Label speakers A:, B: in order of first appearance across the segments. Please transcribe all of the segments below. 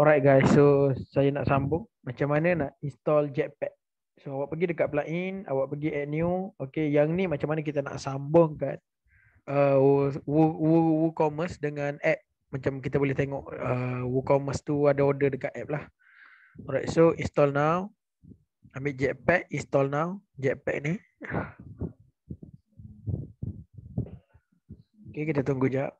A: Alright guys, so saya nak sambung macam mana nak install Jetpack. So awak pergi dekat plugin, awak pergi add new. Okay, yang ni macam mana kita nak sambungkan uh, WooCommerce dengan app. Macam kita boleh tengok uh, WooCommerce tu ada order dekat app lah. Alright, so install now. Ambil Jetpack, install now. Jetpack ni. Okay, kita tunggu jap.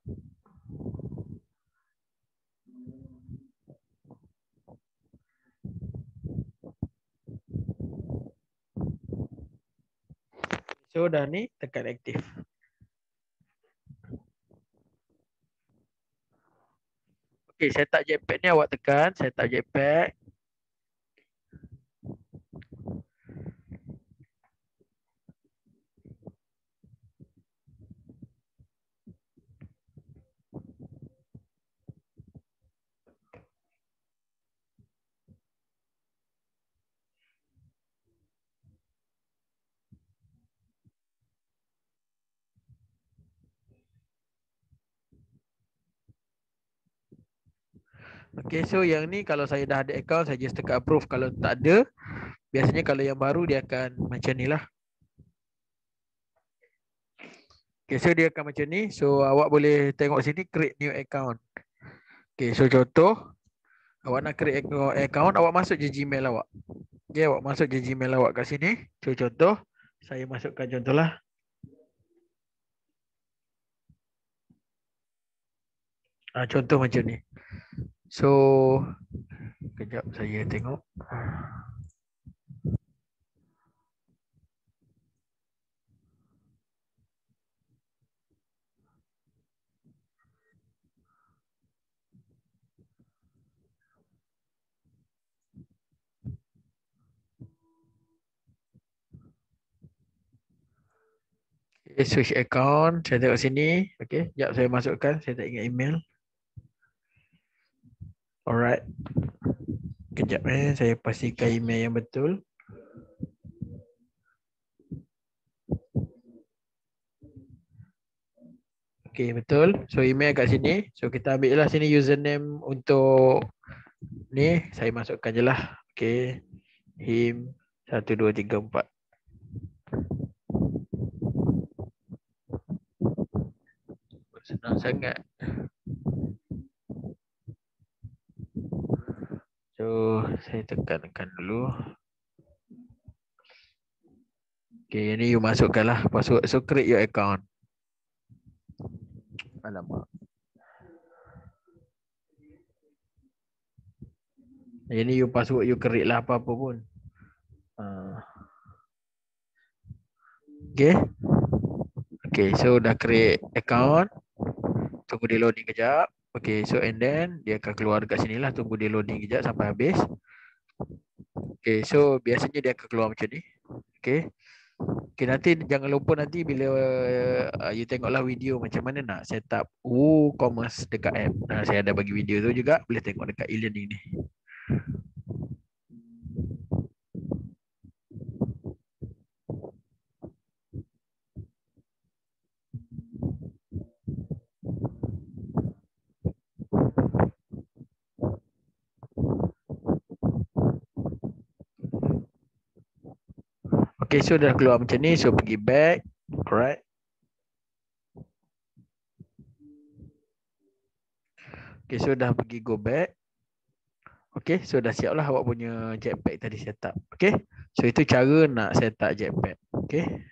A: So dah ni tekan aktif. Okay, saya tak jetpack ni awak tekan. Saya tak jetpack. Okay, so yang ni kalau saya dah ada account, saya just tekan approve. Kalau tak ada, biasanya kalau yang baru dia akan macam ni lah. Okay, so dia akan macam ni. So awak boleh tengok sini, create new account. Okay, so contoh, awak nak create account, awak masuk je Gmail awak. Okay, awak masuk je Gmail awak kat sini. So contoh, saya masukkan contoh lah. Ah, contoh macam ni. So kejap saya tengok. Okay, switch account. Saya tengok sini. Okay, sekejap saya masukkan. Saya tak ingat email. Alright. Kejap eh, saya pastikan email yang betul. Okay, betul. So email kat sini. So kita ambil lah sini username untuk ni. Saya masukkan je lah. Okay. Him 1, 2, 3, 4. Senang sangat. So saya tekankan dulu. Okay, ini you masukkan lah password. So create your account. Alamak. Ini you password you create lah apa-apa pun. Uh. Okay. Okay, so dah create account. Tunggu dia loading kejap. Okay, so and then dia akan keluar dekat sini lah. Tunggu dia loading kejap sampai habis. Okay, so biasanya dia akan keluar macam ni. Okay. Okay, nanti jangan lupa nanti bila uh, you tengoklah video macam mana nak set up WooCommerce dekat app. Nah, saya ada bagi video tu juga. Boleh tengok dekat e-learning ni. Okay, so dah keluar macam ni. So pergi back. Alright. Okay, so dah pergi go back. Okay, so dah siap lah awak punya jetpack tadi set up. Okay, so itu cara nak set up jetpack. Okay.